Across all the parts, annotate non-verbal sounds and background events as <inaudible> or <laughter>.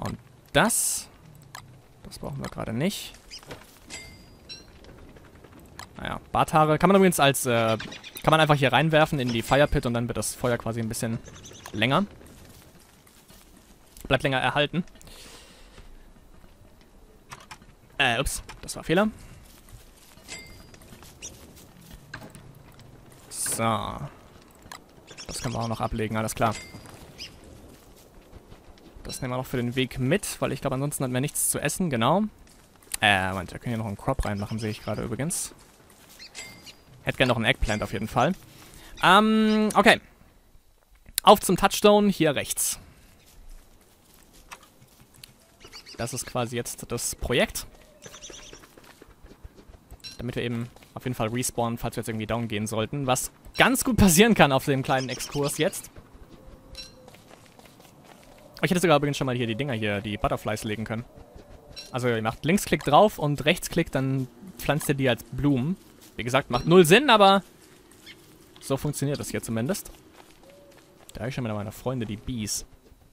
Und das. Das brauchen wir gerade nicht. Naja, Barthaare kann man übrigens als, äh, kann man einfach hier reinwerfen in die Firepit und dann wird das Feuer quasi ein bisschen länger. Bleibt länger erhalten. Äh, ups, das war Fehler. So. Das können wir auch noch ablegen, alles klar. Das nehmen wir noch für den Weg mit, weil ich glaube, ansonsten hatten wir nichts zu essen, genau. Äh, Moment, wir können hier noch einen Crop reinmachen, sehe ich gerade übrigens. Hätte gerne noch einen Eggplant auf jeden Fall. Ähm, okay. Auf zum Touchstone, hier rechts. Das ist quasi jetzt das Projekt. Damit wir eben auf jeden Fall respawnen, falls wir jetzt irgendwie down gehen sollten. Was ganz gut passieren kann auf dem kleinen Exkurs jetzt. Ich hätte sogar übrigens schon mal hier die Dinger hier, die Butterflies legen können. Also ihr macht Linksklick drauf und Rechtsklick, dann pflanzt ihr die als Blumen. Wie gesagt, macht null Sinn, aber so funktioniert das hier zumindest. Da habe ich schon mit meiner Freunde, die Bees.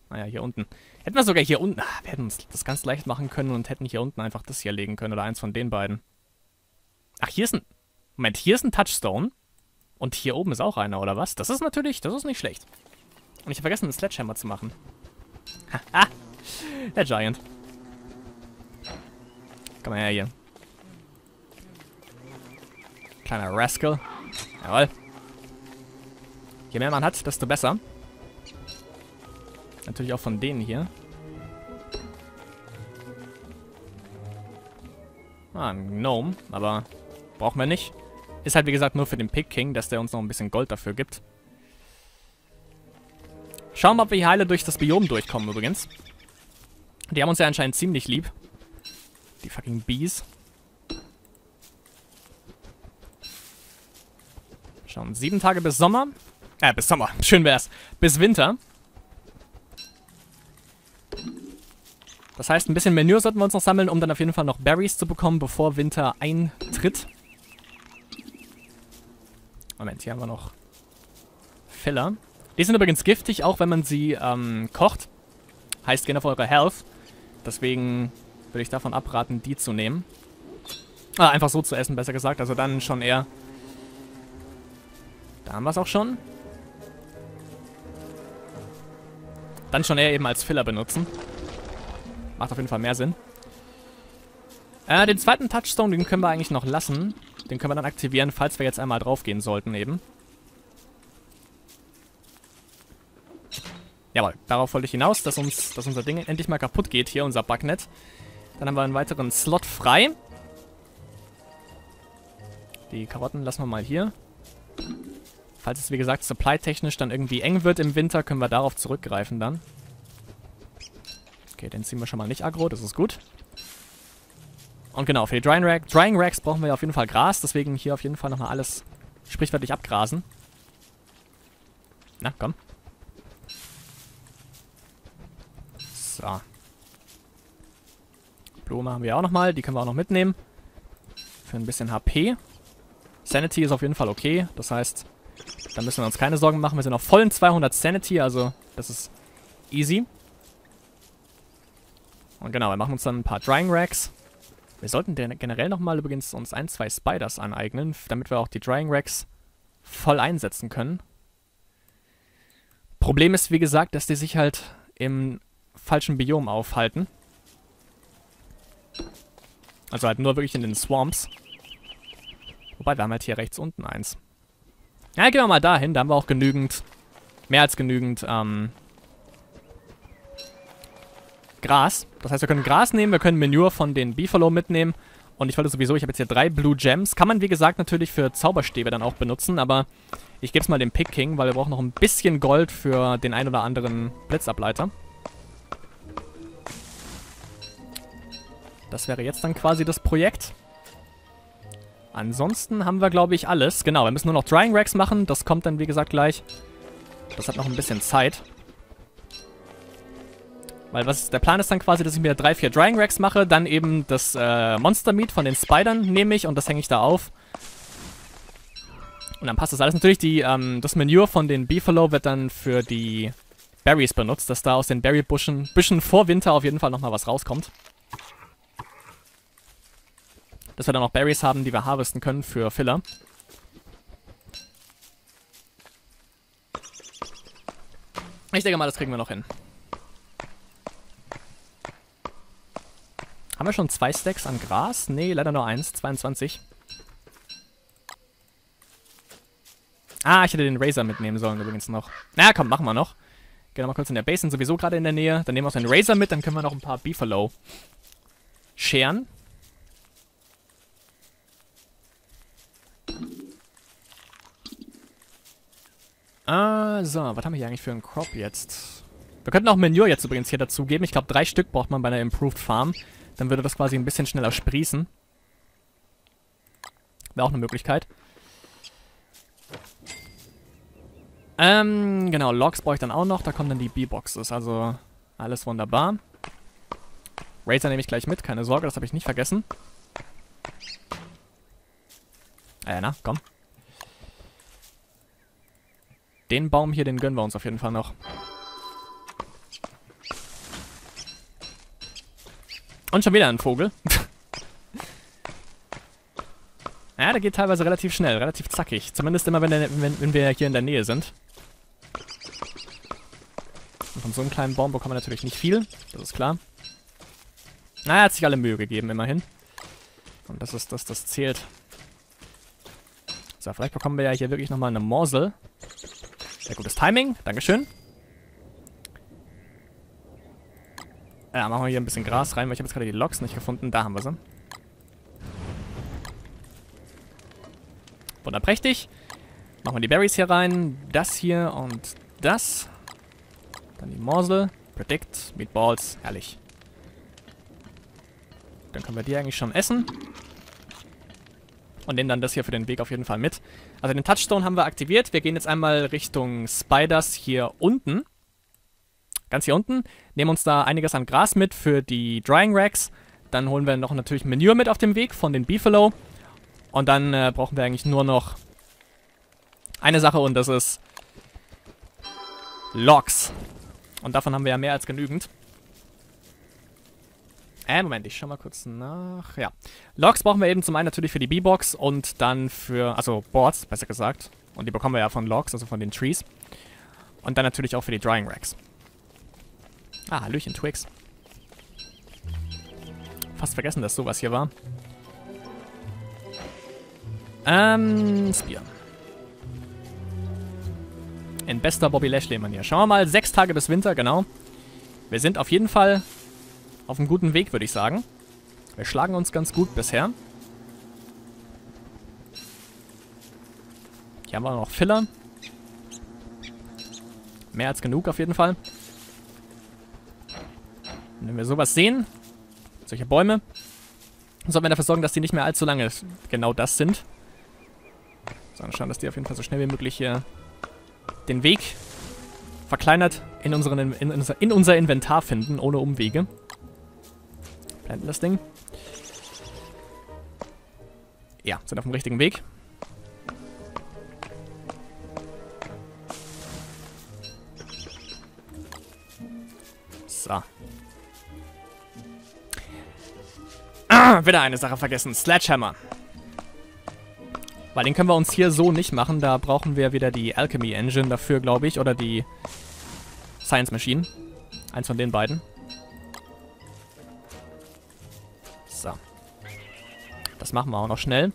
Naja, hier unten. Hätten wir sogar hier unten... Ah, wir hätten uns das ganz leicht machen können und hätten hier unten einfach das hier legen können oder eins von den beiden. Ach, hier ist ein... Moment, hier ist ein Touchstone. Und hier oben ist auch einer, oder was? Das ist natürlich... Das ist nicht schlecht. Und ich habe vergessen, einen Sledgehammer zu machen. Der Giant. Komm mal her hier. Kleiner Rascal. Jawoll. Je mehr man hat, desto besser. Natürlich auch von denen hier. Ah, ein Gnome, aber brauchen wir nicht. Ist halt wie gesagt nur für den Pig King, dass der uns noch ein bisschen Gold dafür gibt. Schauen wir mal, ob wir hier heile durch das Biom durchkommen übrigens. Die haben uns ja anscheinend ziemlich lieb. Die fucking Bees. Schauen, sieben Tage bis Sommer. Äh, bis Sommer. <laughs> Schön wär's. Bis Winter. Das heißt, ein bisschen Menü sollten wir uns noch sammeln, um dann auf jeden Fall noch Berries zu bekommen, bevor Winter eintritt. Moment, hier haben wir noch Filler. Die sind übrigens giftig, auch wenn man sie ähm, kocht. Heißt, gehen auf eure Health. Deswegen würde ich davon abraten, die zu nehmen. Ah, einfach so zu essen, besser gesagt. Also dann schon eher... Da haben wir es auch schon. Dann schon eher eben als Filler benutzen. Macht auf jeden Fall mehr Sinn. Äh, den zweiten Touchstone, den können wir eigentlich noch lassen. Den können wir dann aktivieren, falls wir jetzt einmal draufgehen sollten eben. Jawohl, darauf wollte ich hinaus, dass, uns, dass unser Ding endlich mal kaputt geht hier, unser Bugnet. Dann haben wir einen weiteren Slot frei. Die Karotten lassen wir mal hier. Falls es, wie gesagt, supply-technisch dann irgendwie eng wird im Winter, können wir darauf zurückgreifen dann. Okay, den ziehen wir schon mal nicht aggro, das ist gut. Und genau, für die Drying, Rack, Drying Racks brauchen wir auf jeden Fall Gras, deswegen hier auf jeden Fall nochmal alles sprichwörtlich abgrasen. Na, komm. So. Blume haben wir auch nochmal, die können wir auch noch mitnehmen. Für ein bisschen HP. Sanity ist auf jeden Fall okay, das heißt, da müssen wir uns keine Sorgen machen. Wir sind auf vollen 200 Sanity, also das ist easy. Und genau, wir machen uns dann ein paar Drying Racks. Wir sollten generell nochmal übrigens uns ein, zwei Spiders aneignen, damit wir auch die Drying Racks voll einsetzen können. Problem ist, wie gesagt, dass die sich halt im falschen Biom aufhalten. Also halt nur wirklich in den Swamps. Wobei, wir haben halt hier rechts unten eins. Ja, gehen wir mal dahin, da haben wir auch genügend, mehr als genügend, ähm, Gras. Das heißt, wir können Gras nehmen, wir können Manure von den Beefalo mitnehmen. Und ich wollte sowieso, ich habe jetzt hier drei Blue Gems. Kann man, wie gesagt, natürlich für Zauberstäbe dann auch benutzen, aber ich gebe es mal dem Pick King, weil wir brauchen noch ein bisschen Gold für den ein oder anderen Blitzableiter. Das wäre jetzt dann quasi das Projekt. Ansonsten haben wir, glaube ich, alles. Genau, wir müssen nur noch Drying Racks machen. Das kommt dann, wie gesagt, gleich. Das hat noch ein bisschen Zeit. Weil was der Plan ist dann quasi, dass ich mir drei, vier Drying Racks mache, dann eben das äh, Monster Meat von den Spidern nehme ich und das hänge ich da auf. Und dann passt das alles. Natürlich, die, ähm, das Manure von den Beefalo wird dann für die Berries benutzt, dass da aus den Berry-Büschen Büschen vor Winter auf jeden Fall nochmal was rauskommt. Dass wir dann auch Berries haben, die wir harvesten können für Filler. Ich denke mal, das kriegen wir noch hin. Haben wir schon zwei Stacks an Gras? Nee, leider nur eins. 22. Ah, ich hätte den Razor mitnehmen sollen übrigens noch. Na komm, machen wir noch. Gehen wir mal kurz in der Basin, sowieso gerade in der Nähe. Dann nehmen wir auch den Razor mit, dann können wir noch ein paar Beefalo scheren. Ah, so, was haben wir hier eigentlich für einen Crop jetzt? Wir könnten auch Manure jetzt übrigens hier dazugeben. Ich glaube, drei Stück braucht man bei einer Improved Farm. Dann würde das quasi ein bisschen schneller sprießen. Wäre auch eine Möglichkeit. Ähm, genau, Logs brauche ich dann auch noch. Da kommen dann die B-Boxes. Also, alles wunderbar. Razor nehme ich gleich mit. Keine Sorge, das habe ich nicht vergessen. Äh, na, komm. Den Baum hier, den gönnen wir uns auf jeden Fall noch. Und schon wieder ein Vogel. <laughs> ja, der geht teilweise relativ schnell, relativ zackig. Zumindest immer, wenn, der, wenn, wenn wir hier in der Nähe sind. Und von so einem kleinen Baum bekommen wir natürlich nicht viel, das ist klar. Na, er hat sich alle Mühe gegeben, immerhin. Und das ist das, das zählt. So, vielleicht bekommen wir ja hier wirklich nochmal eine Morsel. Sehr gutes Timing, Dankeschön. Ja, machen wir hier ein bisschen Gras rein, weil ich habe jetzt gerade die Loks nicht gefunden. Da haben wir sie. Wunderprächtig. Machen wir die Berries hier rein. Das hier und das. Dann die Morsel. Predict. Meatballs. Herrlich. Dann können wir die eigentlich schon essen. Und nehmen dann das hier für den Weg auf jeden Fall mit. Also den Touchstone haben wir aktiviert. Wir gehen jetzt einmal Richtung Spiders hier unten. Ganz hier unten. Nehmen uns da einiges an Gras mit für die Drying Racks. Dann holen wir noch natürlich Manure mit auf dem Weg von den Beefalo. Und dann äh, brauchen wir eigentlich nur noch eine Sache und das ist Logs. Und davon haben wir ja mehr als genügend. Äh, Moment, ich schau mal kurz nach. Ja. Logs brauchen wir eben zum einen natürlich für die B-Box und dann für, also Boards, besser gesagt. Und die bekommen wir ja von Logs, also von den Trees. Und dann natürlich auch für die Drying Racks. Ah, Hallöchen, Twix. Fast vergessen, dass sowas hier war. Ähm, Spear. In bester Bobby Lashley-Manier. Schauen wir mal, sechs Tage bis Winter, genau. Wir sind auf jeden Fall auf einem guten Weg, würde ich sagen. Wir schlagen uns ganz gut bisher. Hier haben wir noch Filler. Mehr als genug auf jeden Fall. Und wenn wir sowas sehen, solche Bäume, sollten wir dafür sorgen, dass die nicht mehr allzu lange genau das sind. Sondern schauen, dass die auf jeden Fall so schnell wie möglich hier den Weg verkleinert in, unseren, in, in unser Inventar finden, ohne Umwege. Blenden das Ding. Ja, sind auf dem richtigen Weg. So. Ah, wieder eine Sache vergessen. Sledgehammer. Weil den können wir uns hier so nicht machen. Da brauchen wir wieder die Alchemy Engine dafür, glaube ich. Oder die Science Machine. Eins von den beiden. Das machen wir auch noch schnell.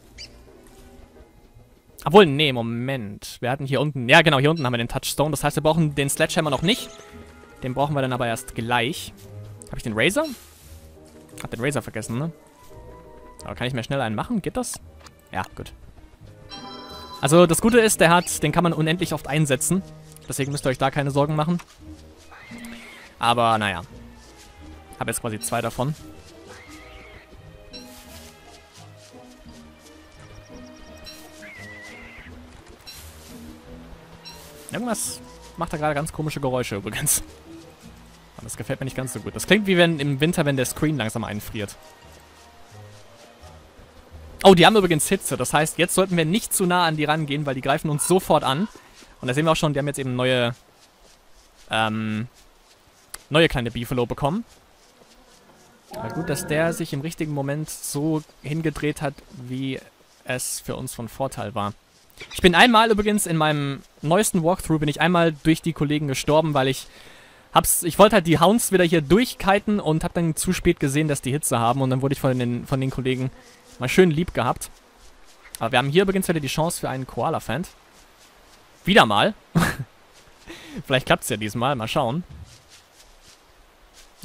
Obwohl, nee, Moment. Wir hatten hier unten... Ja, genau, hier unten haben wir den Touchstone. Das heißt, wir brauchen den Sledgehammer noch nicht. Den brauchen wir dann aber erst gleich. Habe ich den Razor? Hab den Razor vergessen, ne? Aber kann ich mir schnell einen machen? Geht das? Ja, gut. Also das Gute ist, der hat, den kann man unendlich oft einsetzen. Deswegen müsst ihr euch da keine Sorgen machen. Aber naja. Habe jetzt quasi zwei davon. Irgendwas macht da gerade ganz komische Geräusche übrigens. Das gefällt mir nicht ganz so gut. Das klingt wie wenn im Winter, wenn der Screen langsam einfriert. Oh, die haben übrigens Hitze. Das heißt, jetzt sollten wir nicht zu nah an die rangehen, weil die greifen uns sofort an. Und da sehen wir auch schon, die haben jetzt eben neue ähm, neue kleine Beefalo bekommen. Aber gut, dass der sich im richtigen Moment so hingedreht hat, wie es für uns von Vorteil war. Ich bin einmal übrigens in meinem neuesten Walkthrough, bin ich einmal durch die Kollegen gestorben, weil ich hab's, ich wollte halt die Hounds wieder hier durchkiten und hab dann zu spät gesehen, dass die Hitze haben und dann wurde ich von den, von den Kollegen mal schön lieb gehabt. Aber wir haben hier übrigens wieder die Chance für einen Koala-Fan. Wieder mal. <laughs> Vielleicht klappt's ja diesmal, mal schauen.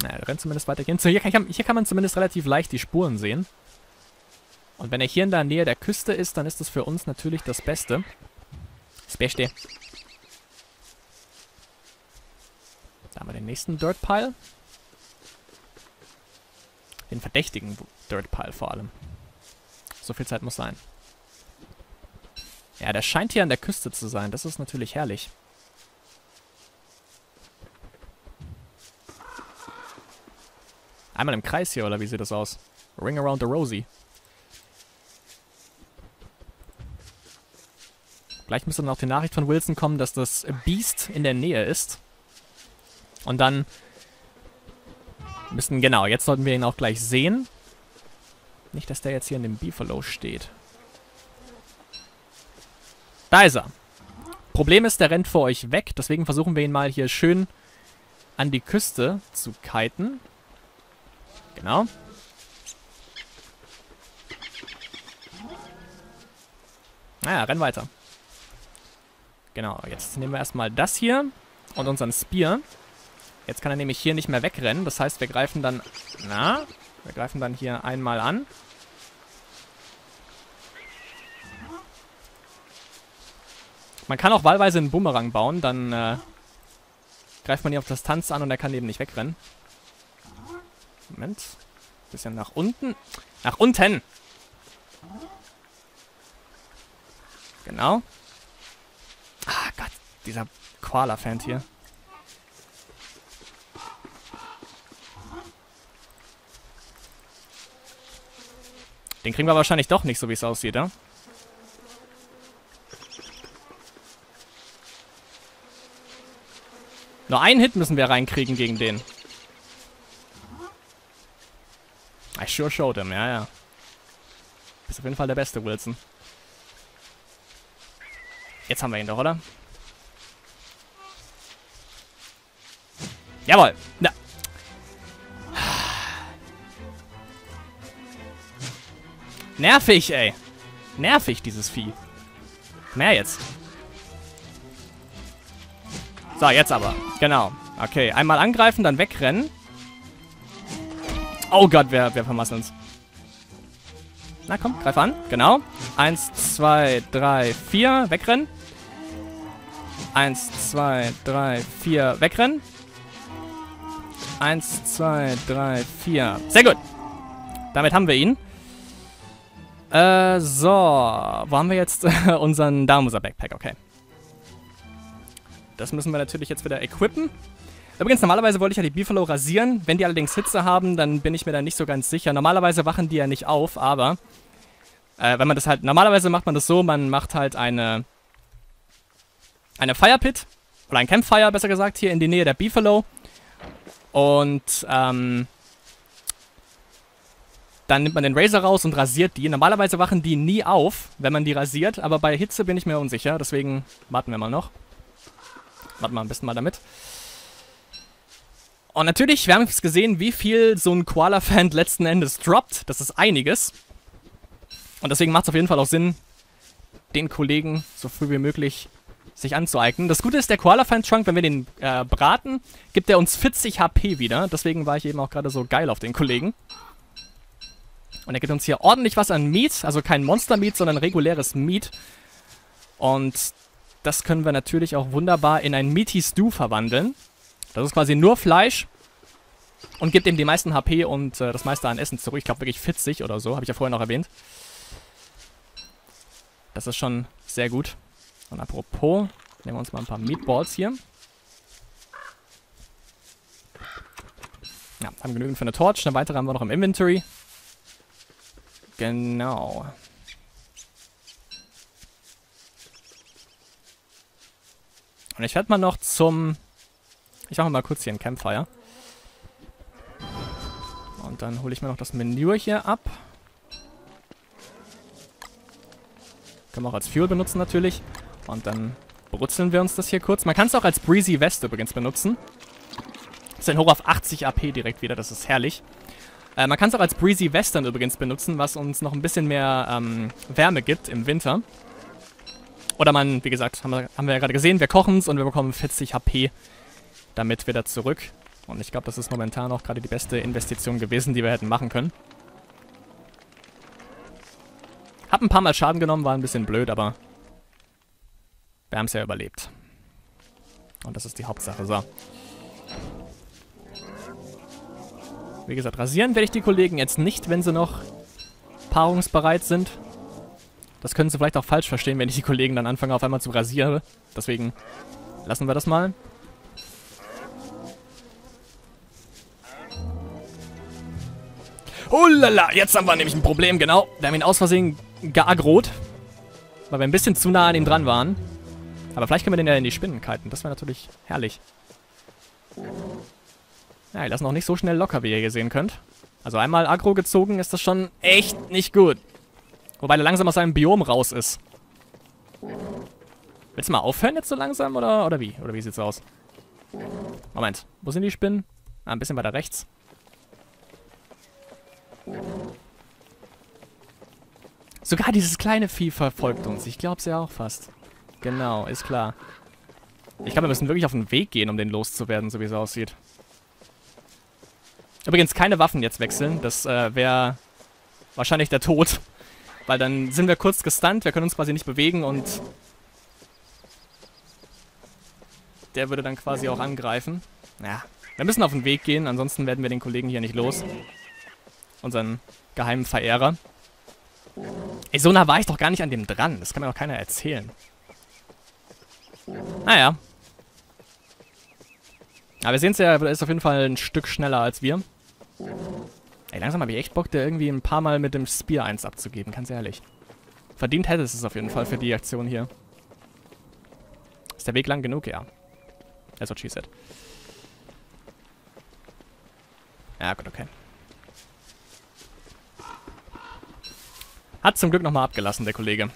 Naja, er rennt zumindest weitergehen. So, hier, kann, hier kann man zumindest relativ leicht die Spuren sehen. Und wenn er hier in der Nähe der Küste ist, dann ist das für uns natürlich das Beste. Das Beste. Da haben wir den nächsten Dirt Pile. Den verdächtigen Dirt Pile vor allem. So viel Zeit muss sein. Ja, der scheint hier an der Küste zu sein. Das ist natürlich herrlich. Einmal im Kreis hier, oder wie sieht das aus? Ring around the Rosie. Gleich müsste noch die Nachricht von Wilson kommen, dass das Beast in der Nähe ist. Und dann müssen, genau, jetzt sollten wir ihn auch gleich sehen. Nicht, dass der jetzt hier in dem Beefalo steht. Da ist er. Problem ist, der rennt vor euch weg. Deswegen versuchen wir ihn mal hier schön an die Küste zu kiten. Genau. Naja, renn weiter. Genau, jetzt nehmen wir erstmal das hier und unseren Spear. Jetzt kann er nämlich hier nicht mehr wegrennen. Das heißt, wir greifen dann... Na? Wir greifen dann hier einmal an. Man kann auch wahlweise einen Bumerang bauen. Dann äh, greift man hier auf Distanz an und er kann eben nicht wegrennen. Moment. Bisschen nach unten. Nach unten! Genau. Dieser Koala-Fan hier. Den kriegen wir wahrscheinlich doch nicht, so wie es aussieht, ja? Nur einen Hit müssen wir reinkriegen gegen den. I sure showed him, ja, ja. Bist auf jeden Fall der beste, Wilson. Jetzt haben wir ihn doch, oder? Jawohl. Na. Nervig, ey. Nervig, dieses Vieh. Mehr jetzt. So, jetzt aber. Genau. Okay, einmal angreifen, dann wegrennen. Oh Gott, wer, wer vermasst uns? Na komm, greif an. Genau. Eins, zwei, drei, vier. Wegrennen. Eins, zwei, drei, vier. Wegrennen. Eins, zwei, drei, vier. Sehr gut. Damit haben wir ihn. Äh, so. Wo haben wir jetzt unseren Damuser Backpack? Okay. Das müssen wir natürlich jetzt wieder equippen. Übrigens, normalerweise wollte ich ja die Beefalo rasieren. Wenn die allerdings Hitze haben, dann bin ich mir da nicht so ganz sicher. Normalerweise wachen die ja nicht auf, aber äh, wenn man das halt, normalerweise macht man das so, man macht halt eine eine Fire Pit oder ein Campfire, besser gesagt, hier in die Nähe der Beefalo und ähm, dann nimmt man den Razor raus und rasiert die. Normalerweise wachen die nie auf, wenn man die rasiert, aber bei Hitze bin ich mir unsicher, deswegen warten wir mal noch. Warten wir am besten mal damit. Und natürlich, wir haben jetzt gesehen, wie viel so ein Koala-Fan <laughs> letzten Endes droppt. Das ist einiges. Und deswegen macht es auf jeden Fall auch Sinn, den Kollegen so früh wie möglich sich anzueignen. Das Gute ist, der Koala-Fan-Trunk, wenn wir den äh, braten, gibt er uns 40 HP wieder. Deswegen war ich eben auch gerade so geil auf den Kollegen. Und er gibt uns hier ordentlich was an Meat. Also kein Monster-Meat, sondern reguläres Meat. Und das können wir natürlich auch wunderbar in ein Meaty Stew verwandeln. Das ist quasi nur Fleisch und gibt ihm die meisten HP und äh, das meiste an Essen zurück. Ich glaube wirklich 40 oder so, habe ich ja vorher noch erwähnt. Das ist schon sehr gut. Und apropos, nehmen wir uns mal ein paar Meatballs hier. Ja, haben genügend für eine Torch. Eine weitere haben wir noch im Inventory. Genau. Und ich werde mal noch zum Ich mache mal kurz hier ein Campfire. Und dann hole ich mir noch das Menü hier ab. Können wir auch als Fuel benutzen natürlich. Und dann brutzeln wir uns das hier kurz. Man kann es auch als Breezy West übrigens benutzen. Ist ein Hoch auf 80 AP direkt wieder, das ist herrlich. Äh, man kann es auch als Breezy Western übrigens benutzen, was uns noch ein bisschen mehr ähm, Wärme gibt im Winter. Oder man, wie gesagt, haben wir, haben wir ja gerade gesehen, wir kochen es und wir bekommen 40 HP damit wieder zurück. Und ich glaube, das ist momentan auch gerade die beste Investition gewesen, die wir hätten machen können. Hab ein paar Mal Schaden genommen, war ein bisschen blöd, aber wir haben es ja überlebt. Und das ist die Hauptsache. So. Wie gesagt, rasieren werde ich die Kollegen jetzt nicht, wenn sie noch paarungsbereit sind. Das können sie vielleicht auch falsch verstehen, wenn ich die Kollegen dann anfange auf einmal zu rasieren. Deswegen lassen wir das mal. Oh lala, jetzt haben wir nämlich ein Problem, genau. Wir haben ihn aus Versehen geagrot. Weil wir ein bisschen zu nah an ihm dran waren. Aber vielleicht können wir den ja in die Spinnen kiten. Das wäre natürlich herrlich. Ja, die lassen auch nicht so schnell locker, wie ihr hier sehen könnt. Also einmal aggro gezogen ist das schon echt nicht gut. Wobei der langsam aus seinem Biom raus ist. Willst du mal aufhören jetzt so langsam, oder, oder wie? Oder wie sieht's aus? Moment, wo sind die Spinnen? Ah, ein bisschen weiter rechts. Sogar dieses kleine Vieh verfolgt uns. Ich glaub's ja auch fast. Genau, ist klar. Ich glaube, wir müssen wirklich auf den Weg gehen, um den loszuwerden, so wie es aussieht. Übrigens keine Waffen jetzt wechseln. Das äh, wäre wahrscheinlich der Tod. Weil dann sind wir kurz gestunt, wir können uns quasi nicht bewegen und der würde dann quasi auch angreifen. Ja, wir müssen auf den Weg gehen, ansonsten werden wir den Kollegen hier nicht los. Unseren geheimen Verehrer. Ey, so nah war ich doch gar nicht an dem dran. Das kann mir doch keiner erzählen. Naja. Aber wir sehen es ja, er ist auf jeden Fall ein Stück schneller als wir. Ey, langsam habe ich echt Bock, der irgendwie ein paar Mal mit dem Spear 1 abzugeben, ganz ehrlich. Verdient hätte es auf jeden Fall für die Aktion hier. Ist der Weg lang genug? Ja. That's what she said. Ja, gut, okay. Hat zum Glück nochmal abgelassen, der Kollege.